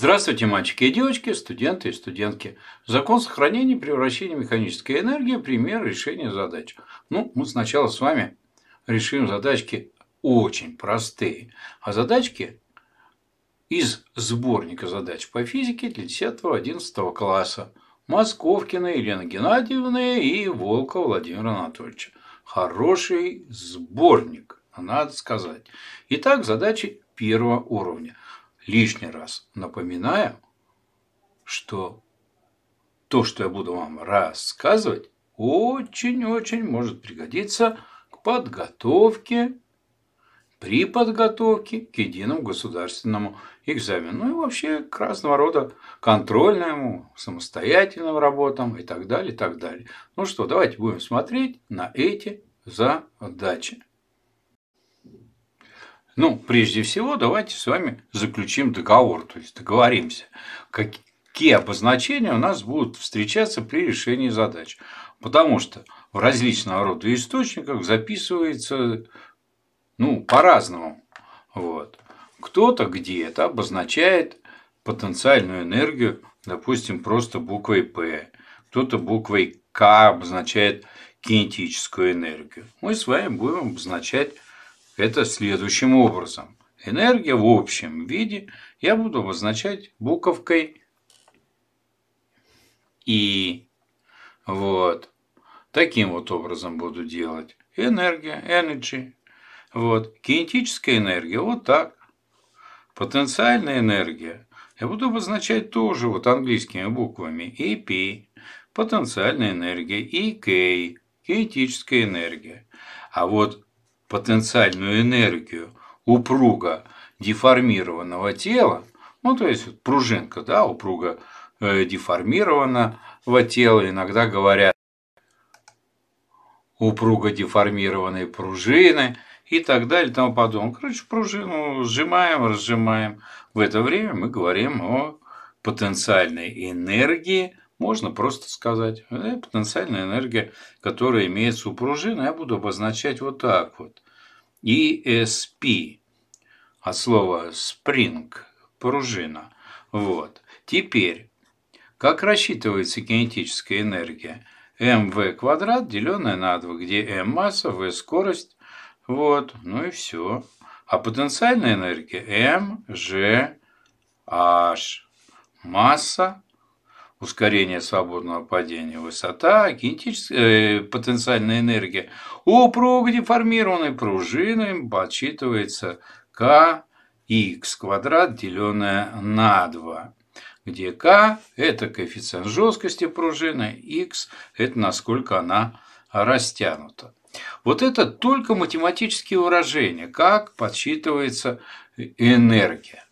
Здравствуйте, мальчики и девочки, студенты и студентки. Закон сохранения и превращения механической энергии – пример решения задач. Ну, мы сначала с вами решим задачки очень простые. А задачки из сборника задач по физике для 10-11 класса. Московкина Елена Геннадьевна и Волкова Владимира Анатольевича. Хороший сборник, надо сказать. Итак, задачи первого уровня – лишний раз напоминаю, что то, что я буду вам рассказывать, очень-очень может пригодиться к подготовке, при подготовке к единому государственному экзамену, ну и вообще к разного рода контрольным, самостоятельным работам и так далее, и так далее. Ну что, давайте будем смотреть на эти задачи. Ну, прежде всего, давайте с вами заключим договор, то есть договоримся, какие обозначения у нас будут встречаться при решении задач. Потому что в различного рода источниках записывается ну, по-разному. Вот. Кто-то где-то обозначает потенциальную энергию, допустим, просто буквой П. Кто-то буквой К обозначает кинетическую энергию. Мы с вами будем обозначать это следующим образом. Энергия в общем виде я буду обозначать буковкой И. Вот. Таким вот образом буду делать. Энергия, energy. Вот. Кинетическая энергия вот так. Потенциальная энергия я буду обозначать тоже вот английскими буквами EP. Потенциальная энергия. EK. Кинетическая энергия. А вот потенциальную энергию упруга деформированного тела, ну то есть пружинка, да, упруга э, деформированного тела, иногда говорят упруга деформированной пружины и так далее и тому подобное. Короче, пружину сжимаем, разжимаем. В это время мы говорим о потенциальной энергии можно просто сказать, э, потенциальная энергия, которая имеется у пружины, я буду обозначать вот так вот. ESP от слова spring, пружина. Вот. Теперь, как рассчитывается кинетическая энергия? mv квадрат, деленное на 2, где m масса, v скорость. Вот, ну и все. А потенциальная энергия m. Масса, ускорение свободного падения, высота, кинетическая э, потенциальная энергия упруго деформированной пружины подсчитывается k x квадрат, деленное на 2, где k – это коэффициент жесткости пружины, x – это насколько она растянута. Вот это только математические выражения, как подсчитывается энергия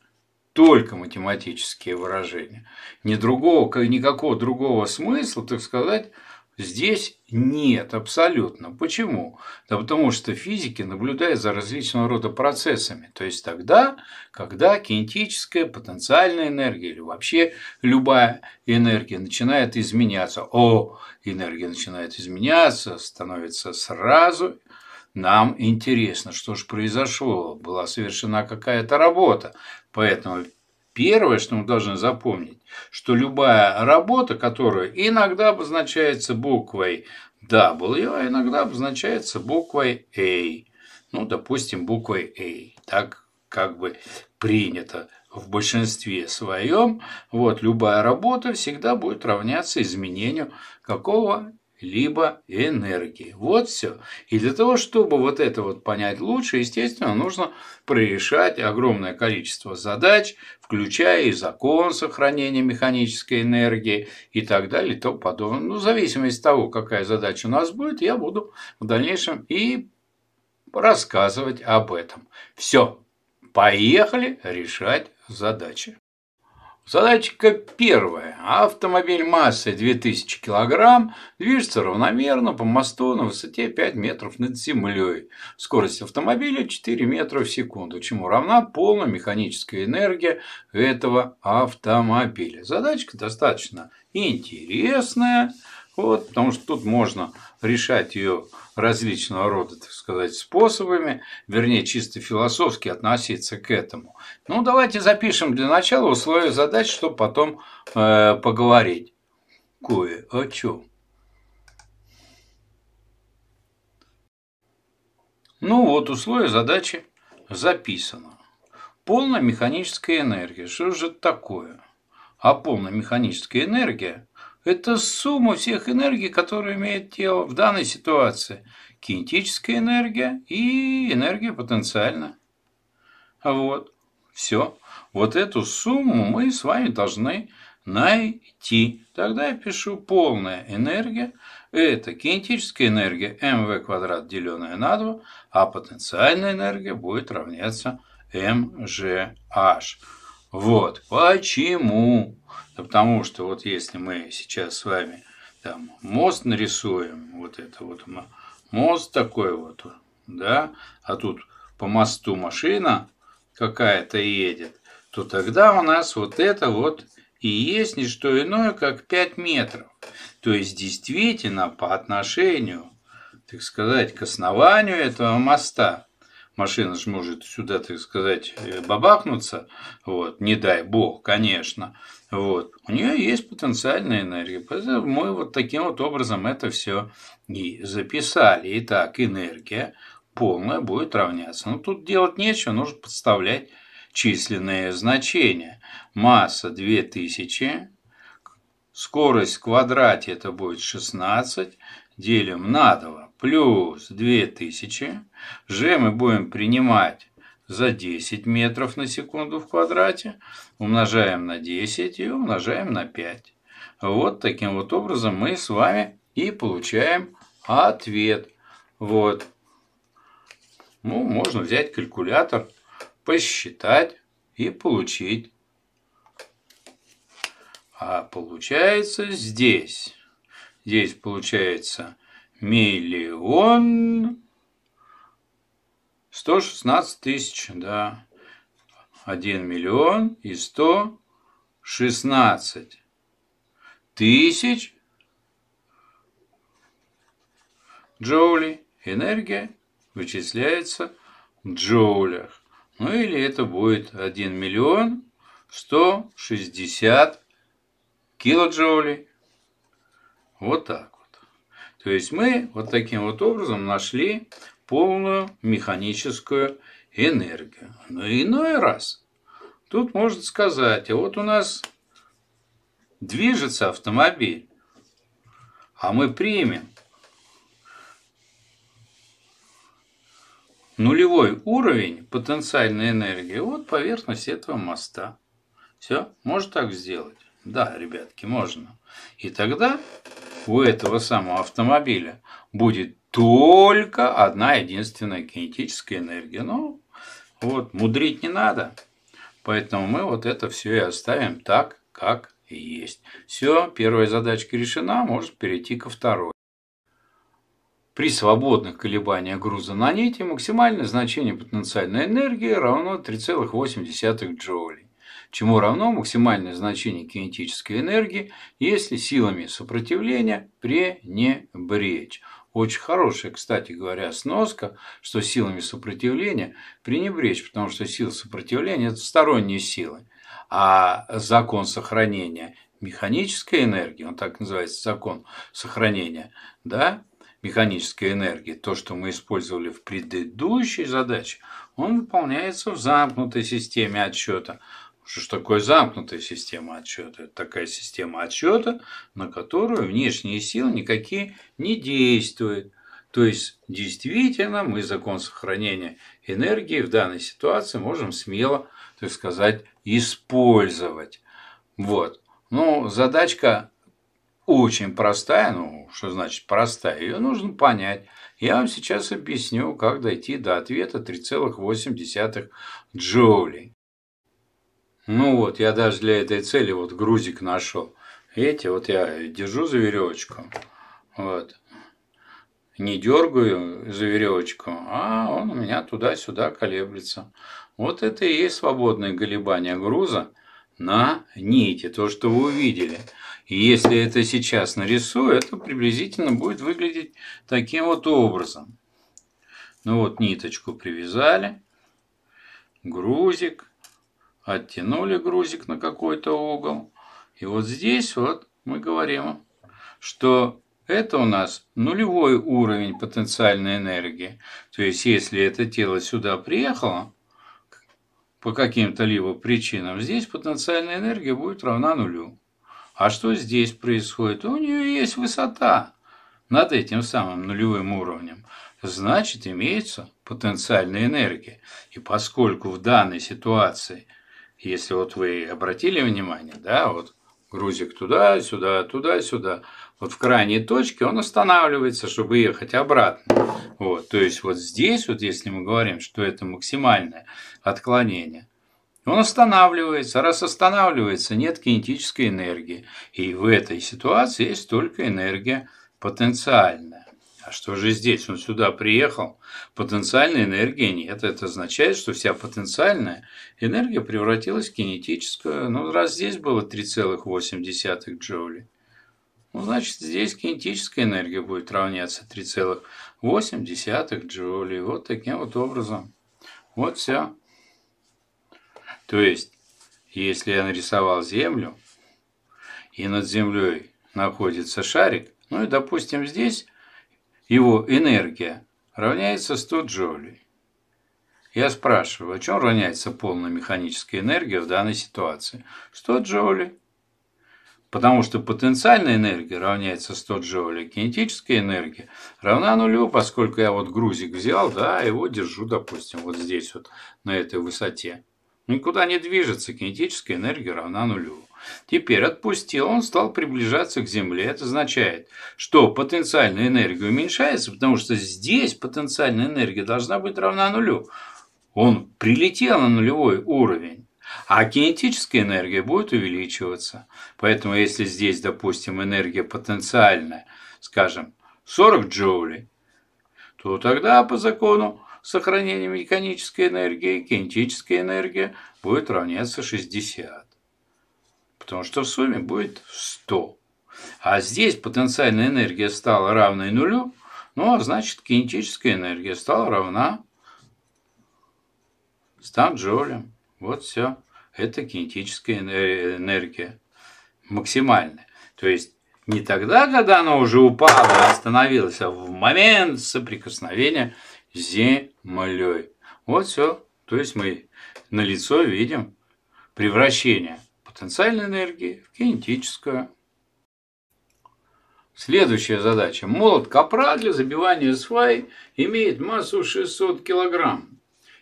только математические выражения. Ни другого, никакого другого смысла, так сказать, здесь нет абсолютно. Почему? Да потому что физики наблюдают за различного рода процессами. То есть тогда, когда кинетическая потенциальная энергия или вообще любая энергия начинает изменяться. О, энергия начинает изменяться, становится сразу нам интересно, что же произошло, была совершена какая-то работа. Поэтому первое, что мы должны запомнить, что любая работа, которая иногда обозначается буквой W, а иногда обозначается буквой A. Ну, допустим, буквой A. Так как бы принято в большинстве своем. Вот любая работа всегда будет равняться изменению какого либо энергии. Вот все. И для того, чтобы вот это вот понять лучше, естественно, нужно прорешать огромное количество задач, включая и закон сохранения механической энергии и так далее и тому подобное. Ну, в зависимости от того, какая задача у нас будет, я буду в дальнейшем и рассказывать об этом. Все, поехали решать задачи. Задачка первая. Автомобиль массой 2000 кг движется равномерно по мосту на высоте 5 метров над землей. Скорость автомобиля 4 метра в секунду, чему равна полная механическая энергия этого автомобиля. Задачка достаточно интересная. Вот, потому что тут можно решать ее различного рода, так сказать, способами, вернее, чисто философски относиться к этому. Ну, давайте запишем для начала условия задач, чтобы потом э, поговорить кое о чем. Ну вот, условия задачи записано. Полная механическая энергия. Что же это такое? А полная механическая энергия – это сумма всех энергий, которые имеет тело в данной ситуации. Кинетическая энергия и энергия потенциальная. Вот, все. Вот эту сумму мы с вами должны найти. Тогда я пишу полная энергия. Это кинетическая энергия mv квадрат деленное на 2, а потенциальная энергия будет равняться mgh. Вот. Почему? Да потому что вот если мы сейчас с вами там мост нарисуем, вот это вот мост такой вот, да, а тут по мосту машина какая-то едет, то тогда у нас вот это вот и есть не что иное, как 5 метров. То есть действительно по отношению, так сказать, к основанию этого моста, машина же может сюда, так сказать, э, бабахнуться, вот, не дай бог, конечно, вот, у нее есть потенциальная энергия. Поэтому мы вот таким вот образом это все и записали. Итак, энергия полная будет равняться. Но тут делать нечего, нужно подставлять численные значения. Масса 2000, скорость в квадрате это будет 16, делим на 2, плюс 2000. G мы будем принимать за 10 метров на секунду в квадрате, умножаем на 10 и умножаем на 5. Вот таким вот образом мы с вами и получаем ответ. Вот. Ну, можно взять калькулятор, посчитать и получить. А получается здесь. Здесь получается миллион сто шестнадцать тысяч, да. Один миллион и сто шестнадцать тысяч джоулей. Энергия вычисляется в джоулях. Ну или это будет 1 миллион 160 килоджоулей. Вот так. То есть мы вот таким вот образом нашли полную механическую энергию. Но иной раз тут можно сказать, а вот у нас движется автомобиль, а мы примем нулевой уровень потенциальной энергии вот поверхность этого моста. Все, можно так сделать? Да, ребятки, можно. И тогда у этого самого автомобиля будет только одна единственная кинетическая энергия. Ну, вот, мудрить не надо. Поэтому мы вот это все и оставим так, как есть. Все, первая задачка решена, может перейти ко второй. При свободных колебаниях груза на нити максимальное значение потенциальной энергии равно 3,8 джоулей, чему равно максимальное значение кинетической энергии, если силами сопротивления пренебречь. Очень хорошая, кстати говоря, сноска, что силами сопротивления пренебречь, потому что сила сопротивления – это сторонние силы. А закон сохранения механической энергии, он так называется, закон сохранения, да, механической энергии, то, что мы использовали в предыдущей задаче, он выполняется в замкнутой системе отсчета. Что ж такое замкнутая система отсчета? Это такая система отсчета, на которую внешние силы никакие не действуют. То есть, действительно, мы закон сохранения энергии в данной ситуации можем смело, так сказать, использовать. Вот. Ну, задачка очень простая, ну, что значит простая, ее нужно понять. Я вам сейчас объясню, как дойти до ответа 3,8 джоулей. Ну вот, я даже для этой цели вот грузик нашел. Видите, вот я держу за веревочку, вот, не дергаю за веревочку, а он у меня туда-сюда колеблется. Вот это и есть свободное колебание груза на нити, то, что вы увидели. И если это сейчас нарисую, это приблизительно будет выглядеть таким вот образом. Ну вот ниточку привязали, грузик, оттянули грузик на какой-то угол. И вот здесь вот мы говорим, что это у нас нулевой уровень потенциальной энергии. То есть, если это тело сюда приехало, по каким-то либо причинам, здесь потенциальная энергия будет равна нулю. А что здесь происходит? У нее есть высота над этим самым нулевым уровнем. Значит, имеется потенциальная энергия. И поскольку в данной ситуации, если вот вы обратили внимание, да, вот грузик туда, сюда, туда, сюда, вот в крайней точке он останавливается, чтобы ехать обратно. Вот, то есть вот здесь, вот если мы говорим, что это максимальное отклонение, он останавливается. Раз останавливается, нет кинетической энергии. И в этой ситуации есть только энергия потенциальная. А что же здесь? Он сюда приехал, потенциальной энергии нет. Это означает, что вся потенциальная энергия превратилась в кинетическую. Ну, раз здесь было 3,8 джоули, ну, значит, здесь кинетическая энергия будет равняться 3,8 джоули. Вот таким вот образом. Вот все. То есть, если я нарисовал Землю, и над Землей находится шарик, ну и, допустим, здесь его энергия равняется 100 джоулей. Я спрашиваю, о чем равняется полная механическая энергия в данной ситуации? 100 джоулей. Потому что потенциальная энергия равняется 100 джоулей, кинетическая энергия равна нулю, поскольку я вот грузик взял, да, его держу, допустим, вот здесь вот на этой высоте никуда не движется, кинетическая энергия равна нулю. Теперь отпустил, он стал приближаться к Земле. Это означает, что потенциальная энергия уменьшается, потому что здесь потенциальная энергия должна быть равна нулю. Он прилетел на нулевой уровень. А кинетическая энергия будет увеличиваться. Поэтому если здесь, допустим, энергия потенциальная, скажем, 40 джоулей, то тогда по закону сохранения механической энергии, кинетическая энергия будет равняться 60. Потому что в сумме будет 100. А здесь потенциальная энергия стала равной нулю, ну а значит кинетическая энергия стала равна 100 джоулям. Вот все. Это кинетическая энергия. Максимальная. То есть не тогда, когда она уже упала и остановилась, а в момент соприкосновения землей. Вот все. То есть мы на лицо видим превращение потенциальной энергии в кинетическую. Следующая задача. Молот копра для забивания свай имеет массу 600 килограмм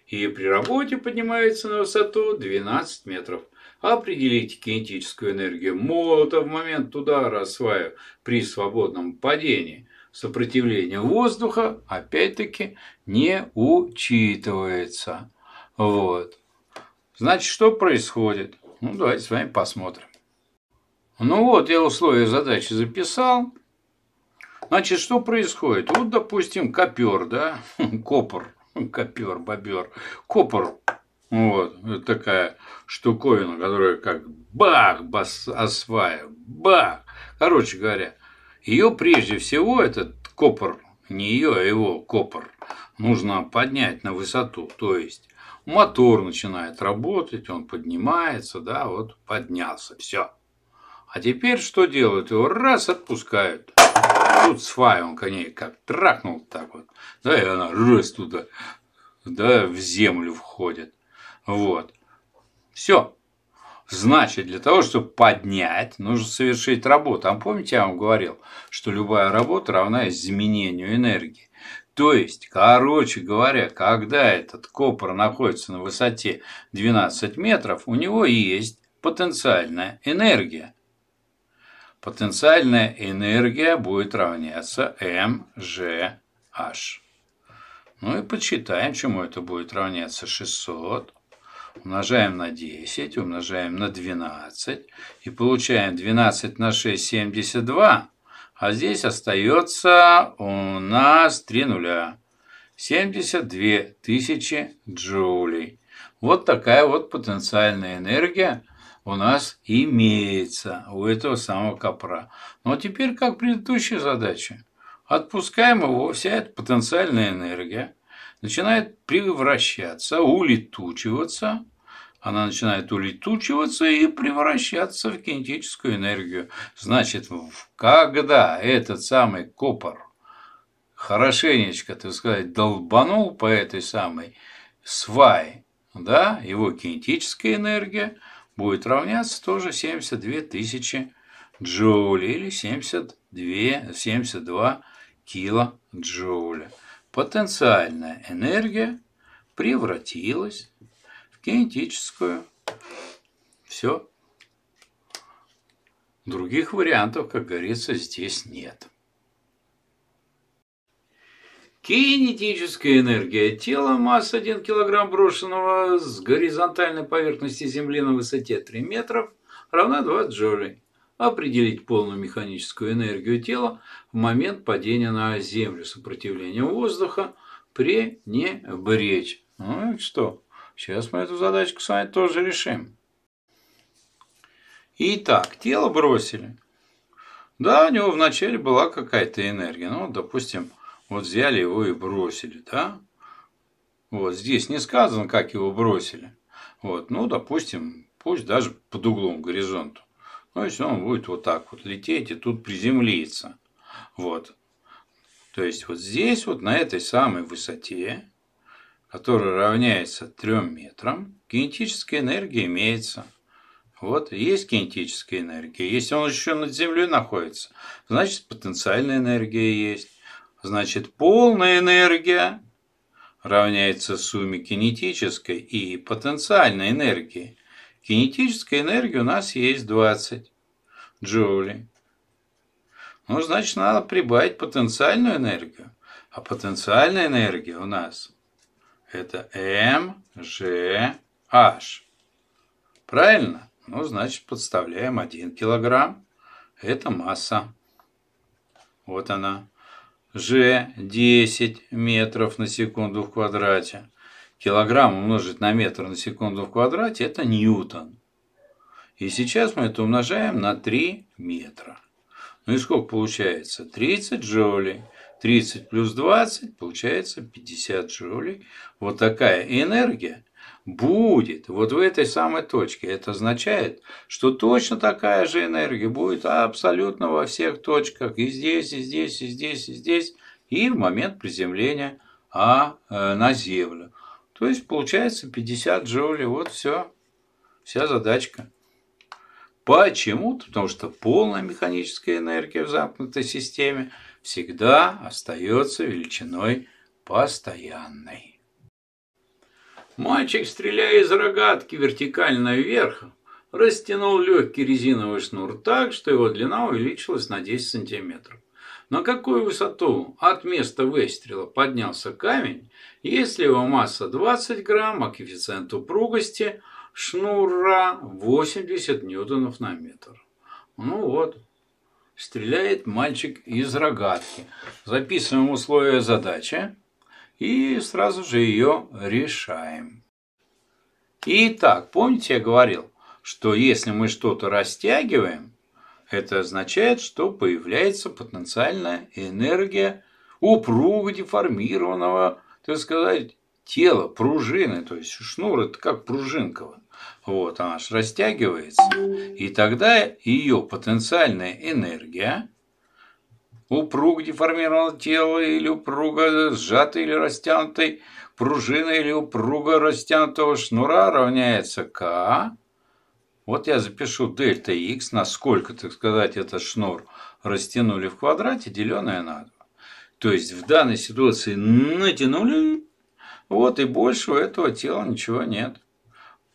и при работе поднимается на высоту 12 метров. Определите кинетическую энергию молота в момент удара о сваю при свободном падении сопротивление воздуха опять-таки не учитывается. Вот. Значит, что происходит? Ну, давайте с вами посмотрим. Ну вот, я условия задачи записал. Значит, что происходит? Вот, допустим, копер, да, копор, копер, бобер, копор, вот, такая штуковина, которая как бах, бас, осваивает, бах. Короче говоря, ее прежде всего, этот копор, не ее, а его копор, нужно поднять на высоту. То есть мотор начинает работать, он поднимается, да, вот поднялся, все. А теперь что делают? Его раз отпускают. Тут свай он коней как трахнул так вот. Да, и она раз туда, да, в землю входит. Вот. Все. Значит, для того, чтобы поднять, нужно совершить работу. А помните, я вам говорил, что любая работа равна изменению энергии. То есть, короче говоря, когда этот копр находится на высоте 12 метров, у него есть потенциальная энергия. Потенциальная энергия будет равняться mgh. Ну и подсчитаем, чему это будет равняться 600 умножаем на 10, умножаем на 12 и получаем 12 на 6 – 72, а здесь остается у нас 3 нуля. 72 тысячи джоулей. Вот такая вот потенциальная энергия у нас имеется у этого самого копра. Но теперь как предыдущая задача. Отпускаем его, вся эта потенциальная энергия начинает превращаться, улетучиваться. Она начинает улетучиваться и превращаться в кинетическую энергию. Значит, когда этот самый копор хорошенечко, так сказать, долбанул по этой самой свай, да, его кинетическая энергия будет равняться тоже 72 тысячи джоулей или 72, 72 килоджоуля. Потенциальная энергия превратилась кинетическую. Все. Других вариантов, как говорится, здесь нет. Кинетическая энергия тела, масса 1 кг брошенного с горизонтальной поверхности Земли на высоте 3 метров, равна 20 джоулей. Определить полную механическую энергию тела в момент падения на Землю сопротивлением воздуха пренебречь. Ну и что? Сейчас мы эту задачку с вами тоже решим. Итак, тело бросили. Да, у него вначале была какая-то энергия. Ну, допустим, вот взяли его и бросили, да? Вот здесь не сказано, как его бросили. Вот, ну, допустим, пусть даже под углом к горизонту. Ну, если он будет вот так вот лететь и тут приземлиться. Вот. То есть, вот здесь, вот на этой самой высоте, которая равняется 3 метрам, кинетическая энергия имеется. Вот, есть кинетическая энергия. Если он еще над землей находится, значит, потенциальная энергия есть. Значит, полная энергия равняется сумме кинетической и потенциальной энергии. Кинетическая энергия у нас есть 20 джоулей. Ну, значит, надо прибавить потенциальную энергию. А потенциальная энергия у нас это МЖH. Правильно? Ну, значит, подставляем 1 килограмм. Это масса. Вот она. G 10 метров на секунду в квадрате. Килограмм умножить на метр на секунду в квадрате – это ньютон. И сейчас мы это умножаем на 3 метра. Ну и сколько получается? 30 джоулей. 30 плюс 20 получается 50 джоулей. Вот такая энергия будет вот в этой самой точке. Это означает, что точно такая же энергия будет абсолютно во всех точках. И здесь, и здесь, и здесь, и здесь. И в момент приземления а, э, на Землю. То есть получается 50 джоулей. Вот все. Вся задачка. Почему? Потому что полная механическая энергия в замкнутой системе всегда остается величиной постоянной. Мальчик, стреляя из рогатки вертикально вверх, растянул легкий резиновый шнур так, что его длина увеличилась на 10 сантиметров. На какую высоту от места выстрела поднялся камень, если его масса 20 грамм, а коэффициент упругости шнура 80 ньютонов на метр. Ну вот, стреляет мальчик из рогатки. Записываем условия задачи и сразу же ее решаем. Итак, помните, я говорил, что если мы что-то растягиваем, это означает, что появляется потенциальная энергия упруго деформированного, так сказать, тела, пружины. То есть шнур это как пружинка. Вот, она же растягивается. И тогда ее потенциальная энергия упруг деформированного тела или упруго сжатой или растянутой пружины или упруго растянутого шнура равняется К. Вот я запишу дельта Х, насколько, так сказать, этот шнур растянули в квадрате, деленное на 2. То есть в данной ситуации натянули, вот и больше у этого тела ничего нет.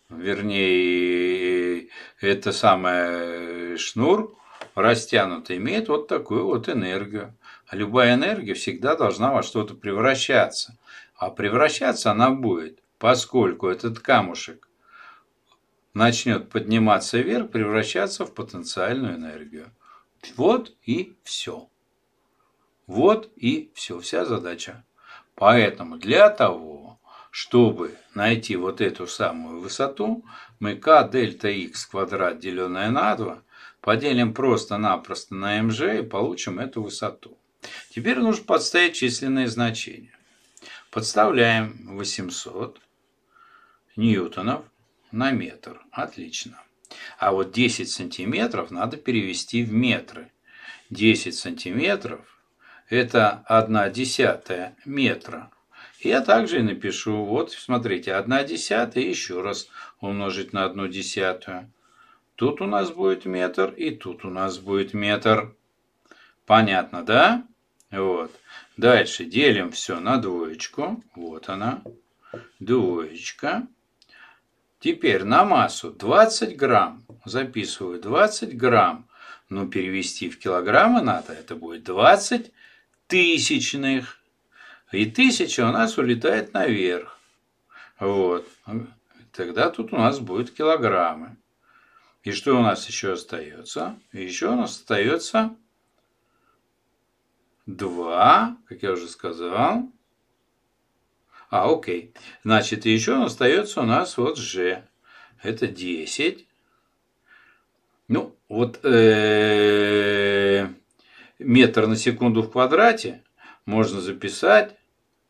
Вернее, это самое шнур растянутый имеет вот такую вот энергию. А любая энергия всегда должна во что-то превращаться. А превращаться она будет, поскольку этот камушек начнет подниматься вверх, превращаться в потенциальную энергию. Вот и все. Вот и все, вся задача. Поэтому для того, чтобы найти вот эту самую высоту, мы k дельта x квадрат, деленное на 2, поделим просто-напросто на mg и получим эту высоту. Теперь нужно подставить численные значения. Подставляем 800 ньютонов на метр. Отлично. А вот 10 сантиметров надо перевести в метры. 10 сантиметров – это 1 десятая метра. Я также и напишу, вот смотрите, 1 десятая еще раз умножить на 1 десятую. Тут у нас будет метр и тут у нас будет метр. Понятно, да? Вот. Дальше делим все на двоечку. Вот она. Двоечка. Теперь на массу 20 грамм. Записываю 20 грамм. Но перевести в килограммы надо. Это будет 20 тысячных. И тысяча у нас улетает наверх. Вот. Тогда тут у нас будет килограммы. И что у нас еще остается? Еще у нас остается 2, как я уже сказал. А, окей. Значит, еще остается у нас вот g. Это 10. Ну, вот э, метр на секунду в квадрате можно записать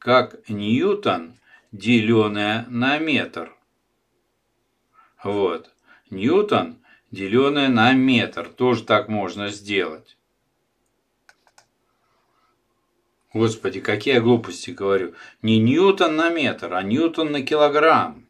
как ньютон, деленное на метр. Вот. Ньютон, деленное на метр. Тоже так можно сделать. Господи, какие глупости говорю. Не ньютон на метр, а ньютон на килограмм.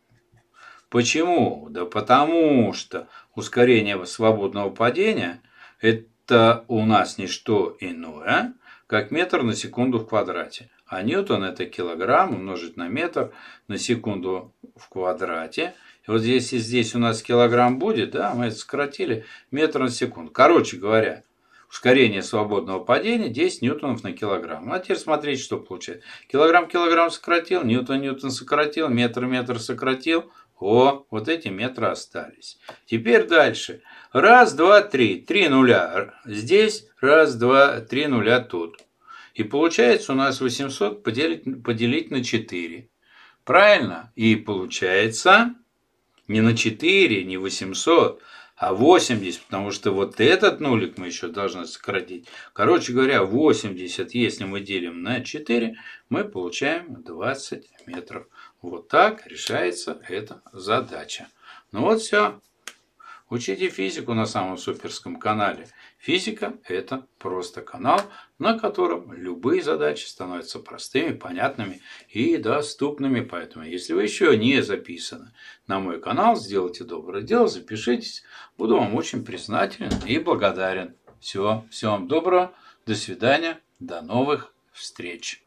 Почему? Да потому что ускорение свободного падения – это у нас не что иное, как метр на секунду в квадрате. А ньютон – это килограмм умножить на метр на секунду в квадрате. И вот если здесь у нас килограмм будет, да, мы это сократили, метр на секунду. Короче говоря, ускорение свободного падения 10 ньютонов на килограмм. Ну, а теперь смотрите, что получается. Килограмм килограмм сократил, ньютон ньютон сократил, метр метр сократил. О, вот эти метры остались. Теперь дальше. Раз, два, три. Три нуля здесь, раз, два, три нуля тут. И получается у нас 800 поделить, поделить на 4. Правильно? И получается не на 4, не 800, а 80, потому что вот этот нулик мы еще должны сократить. Короче говоря, 80, если мы делим на 4, мы получаем 20 метров. Вот так решается эта задача. Ну вот все. Учите физику на самом суперском канале. Физика – это просто канал, на котором любые задачи становятся простыми, понятными и доступными. Поэтому, если вы еще не записаны на мой канал, сделайте доброе дело, запишитесь. Буду вам очень признателен и благодарен. Всего, всего вам доброго, до свидания, до новых встреч.